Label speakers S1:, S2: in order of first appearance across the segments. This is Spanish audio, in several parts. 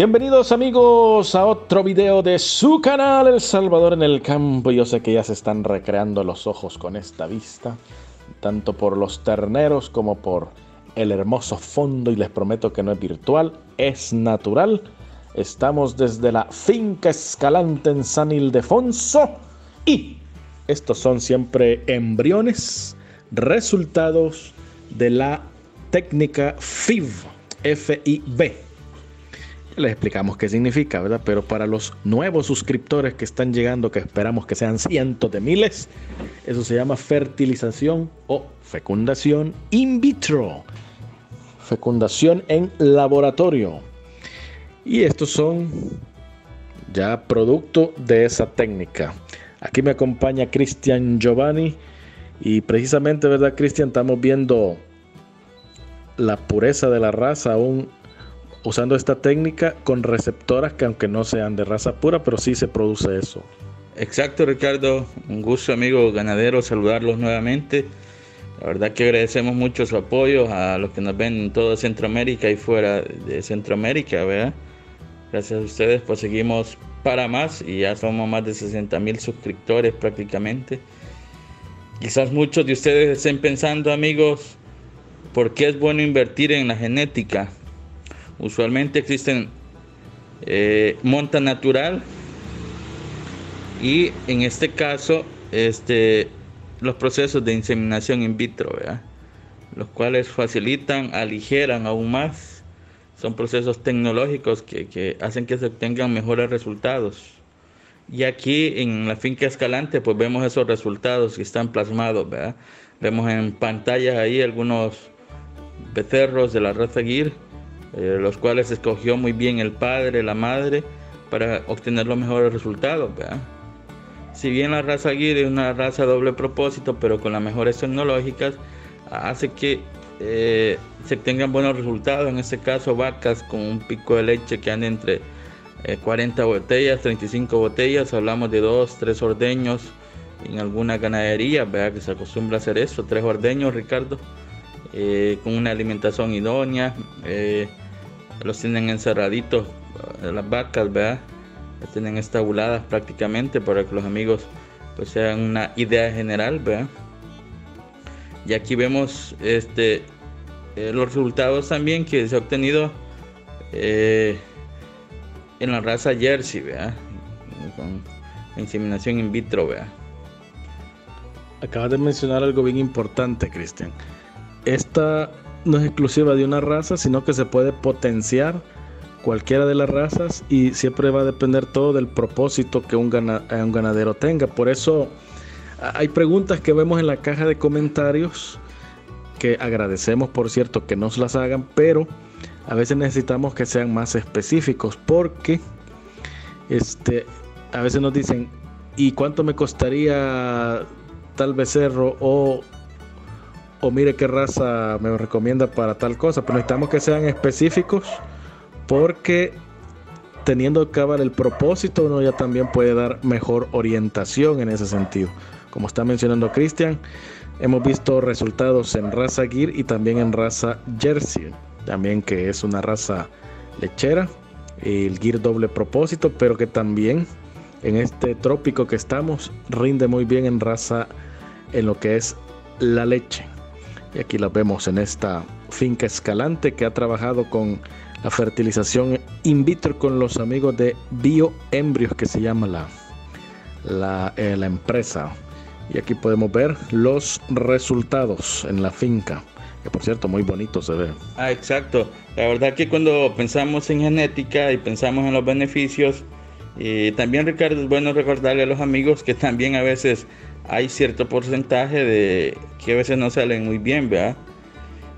S1: Bienvenidos amigos a otro video de su canal El Salvador en el campo. Yo sé que ya se están recreando los ojos con esta vista, tanto por los terneros como por el hermoso fondo y les prometo que no es virtual, es natural. Estamos desde la finca Escalante en San Ildefonso y estos son siempre embriones, resultados de la técnica FIV, F-I-V les explicamos qué significa, ¿verdad? Pero para los nuevos suscriptores que están llegando, que esperamos que sean cientos de miles, eso se llama fertilización o fecundación in vitro. Fecundación en laboratorio. Y estos son ya producto de esa técnica. Aquí me acompaña Cristian Giovanni y precisamente, ¿verdad, Cristian? Estamos viendo la pureza de la raza aún usando esta técnica con receptoras que aunque no sean de raza pura, pero sí se produce eso.
S2: Exacto, Ricardo. Un gusto, amigo ganadero, saludarlos nuevamente. La verdad que agradecemos mucho su apoyo a los que nos ven en toda Centroamérica y fuera de Centroamérica, ¿verdad? Gracias a ustedes, pues seguimos para más y ya somos más de 60 mil suscriptores prácticamente. Quizás muchos de ustedes estén pensando, amigos, ¿por qué es bueno invertir en la genética? Usualmente existen eh, monta natural y en este caso este, los procesos de inseminación in vitro, los cuales facilitan, aligeran aún más. Son procesos tecnológicos que, hacen que se obtengan mejores resultados. Y aquí en la finca Escalante, pues vemos esos resultados que están plasmados, Vemos en pantalla ahí algunos becerros de la raza Gir eh, los cuales escogió muy bien el padre, la madre, para obtener los mejores resultados. Si bien la raza Aguirre es una raza doble propósito, pero con las mejores tecnológicas, hace que eh, se tengan buenos resultados. En este caso, vacas con un pico de leche que anda entre 40 eh, botellas, 35 botellas. Hablamos de 2, 3 ordeños en alguna ganadería, ¿verdad? que se acostumbra a hacer eso, tres ordeños, Ricardo. con una alimentación idónea, los tienen encerraditos eh, las vacas, ¿verdad? Las tienen estabuladas prácticamente para que los amigos pues sean una idea general, ¿verdad? Y aquí vemos este eh, los resultados también que se ha obtenido eh, en la raza Jersey, ¿verdad? Con inseminación in vitro, ¿verdad?
S1: Acabas de mencionar algo bien importante, Cristian. Esta no es exclusiva de una raza, sino que se puede potenciar cualquiera de las razas y siempre va a depender todo del propósito que un, un ganadero tenga. Por eso hay preguntas que vemos en la caja de comentarios que agradecemos, por cierto, que nos las hagan, pero a veces necesitamos que sean más específicos porque este, a veces nos dicen, ¿y cuánto me costaría tal becerro o o mire qué raza me recomienda para tal cosa, pero necesitamos que sean específicos porque teniendo que el propósito uno ya también puede dar mejor orientación en ese sentido. Como está mencionando Cristian, hemos visto resultados en raza Gir y también en raza Jersey, también que es una raza lechera, el Gir doble propósito, pero que también en este trópico que estamos rinde muy bien en raza en lo que es la leche. Y aquí la vemos en esta finca escalante que ha trabajado con la fertilización in vitro con los amigos de Bioembrios, que se llama la, eh, la empresa. Y aquí podemos ver los resultados en la finca que por cierto muy bonito se ve.
S2: Ah, exacto. La verdad que cuando pensamos en genética y pensamos en los beneficios, y también Ricardo es bueno recordarle a los amigos que también a veces hay cierto porcentaje de que a veces no salen muy bien, ¿verdad?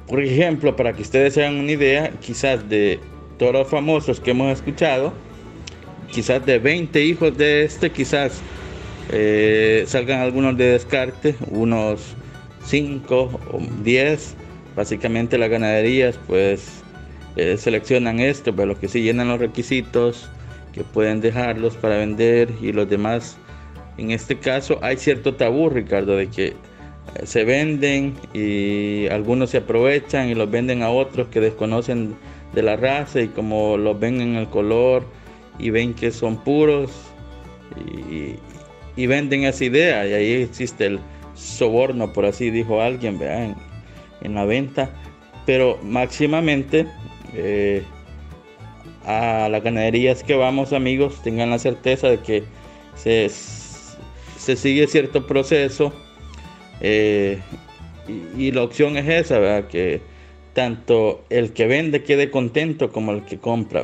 S2: Por ejemplo, para que ustedes se hagan una idea, quizás de todos los famosos que hemos escuchado, quizás de 20 hijos de este, quizás eh, salgan algunos de descarte, unos 5 o 10. Básicamente las ganaderías pues eh, seleccionan esto, pero los que sí llenan los requisitos, que pueden dejarlos para vender y los demás en este caso hay cierto tabú, Ricardo, de que eh, se venden y algunos se aprovechan y los venden a otros que desconocen de la raza y como los ven en el color y ven que son puros y, venden esa idea. Y ahí existe el soborno, por así dijo alguien, vean, en, la venta, pero máximamente eh, a las ganaderías que vamos amigos tengan la certeza de que se, se sigue cierto proceso eh, y, la opción es esa, que tanto el que vende quede contento como el que compra.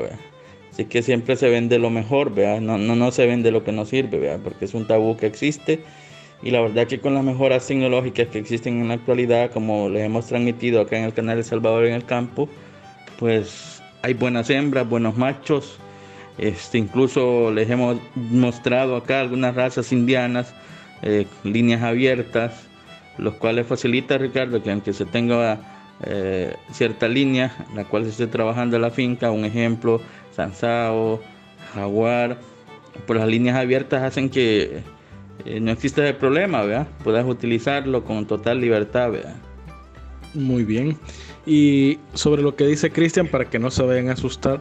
S2: Así que siempre se vende lo mejor. No, no, no se vende lo que no sirve, ¿verdad? porque es un tabú que existe. Y la verdad que con las mejoras tecnológicas que existen en la actualidad, como les hemos transmitido acá en el canal de Salvador en el campo, pues hay buenas hembras, buenos machos. Este, incluso les hemos mostrado acá algunas razas indianas, eh, líneas abiertas, los cuales facilita, Ricardo, que aunque se tenga eh, cierta línea la cual se esté trabajando en la finca, un ejemplo, Sansao, Jaguar, pues las líneas abiertas hacen que eh, no exista ese problema, ¿verdad? Puedas utilizarlo con total libertad, ¿verdad?
S1: Muy bien. Y sobre lo que dice Cristian, para que no se vayan a asustar,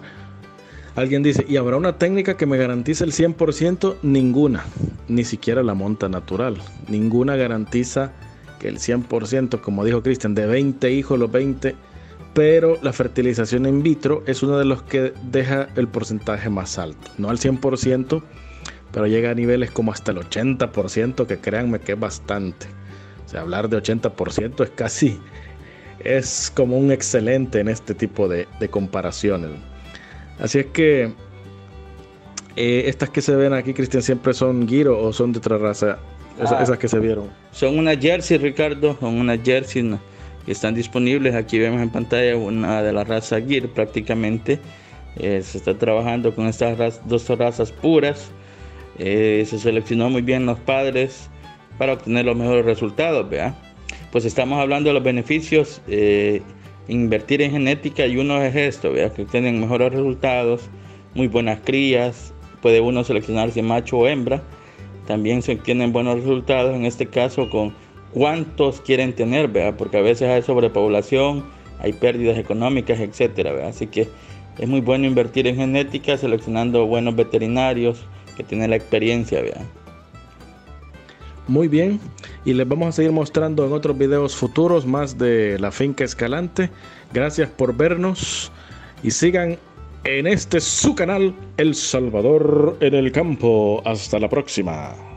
S1: alguien dice, ¿y habrá una técnica que me garantice el 100%? Ninguna, ni siquiera la monta natural. Ninguna garantiza que el 100%, como dijo Cristian, de 20 hijos, los 20, pero la fertilización in vitro es uno de los que deja el porcentaje más alto, no al 100%, pero llega a niveles como hasta el 80%, que créanme que es bastante. O sea, hablar de 80% es casi, es como un excelente en este tipo de, comparaciones. Así es que eh, estas que se ven aquí, Cristian, siempre son giro o son de otra raza. Ah. esas que se vieron.
S2: Son unas jersey, Ricardo, son unas jersey que están disponibles. Aquí vemos en pantalla una de las razas Gear prácticamente. Eh, se está trabajando con estas dos razas puras. Eh, se seleccionó muy bien los padres para obtener los mejores resultados. ¿vea? Pues estamos hablando de los beneficios. Eh, invertir en genética y uno es esto, ¿vea? que tienen mejores resultados, muy buenas crías. Puede uno seleccionar si macho o hembra también se obtienen buenos resultados, en este caso con cuántos quieren tener, ¿verdad? porque a veces hay sobrepoblación, hay pérdidas económicas, etcétera. Así que es muy bueno invertir en genética, seleccionando buenos veterinarios que tienen la experiencia. ¿verdad?
S1: Muy bien, y les vamos a seguir mostrando en otros videos futuros más de la finca Escalante. Gracias por vernos y sigan en este su canal El Salvador en el campo. Hasta la próxima.